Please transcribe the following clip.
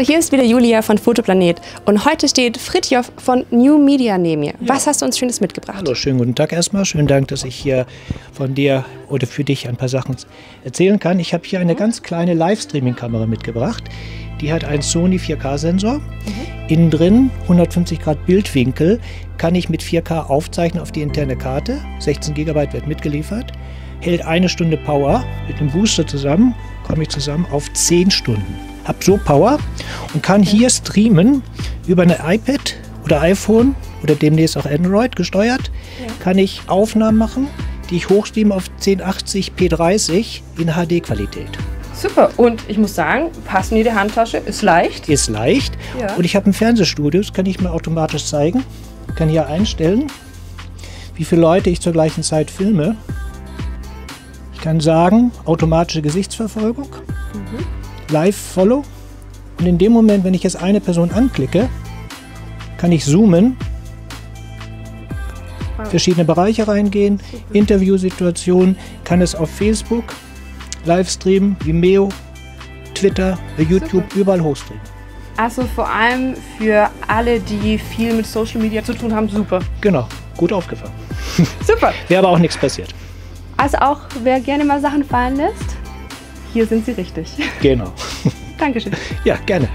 hier ist wieder Julia von Fotoplanet und heute steht Fritjof von New Media neben mir. Was hast du uns Schönes mitgebracht? Hallo, schönen guten Tag erstmal. Schönen Dank, dass ich hier von dir oder für dich ein paar Sachen erzählen kann. Ich habe hier eine ganz kleine Livestreaming-Kamera mitgebracht. Die hat einen Sony 4K-Sensor. Mhm. Innen drin 150 Grad Bildwinkel kann ich mit 4K aufzeichnen auf die interne Karte. 16 GB wird mitgeliefert. Hält eine Stunde Power. Mit dem Booster zusammen komme ich zusammen auf 10 Stunden. Hab so Power und kann hier streamen über eine iPad oder iPhone oder demnächst auch Android gesteuert. Ja. Kann ich Aufnahmen machen, die ich hochstreame auf 1080p30 in HD-Qualität. Super. Und ich muss sagen, passen in die Handtasche, ist leicht. Ist leicht. Ja. Und ich habe ein Fernsehstudio, das kann ich mir automatisch zeigen. Kann hier einstellen, wie viele Leute ich zur gleichen Zeit filme. Ich kann sagen, automatische Gesichtsverfolgung, mhm. Live-Follow. Und in dem Moment, wenn ich jetzt eine Person anklicke, kann ich zoomen, verschiedene Bereiche reingehen, Interviewsituationen, kann es auf Facebook, Livestream, Vimeo, Twitter, YouTube, Super. überall hochstreamen. Also vor allem für alle, die viel mit Social Media zu tun haben, super. Genau, gut aufgefangen. Super. Wäre aber auch nichts passiert. Also auch wer gerne mal Sachen fallen lässt, hier sind sie richtig. Genau. Dankeschön. Ja, gerne.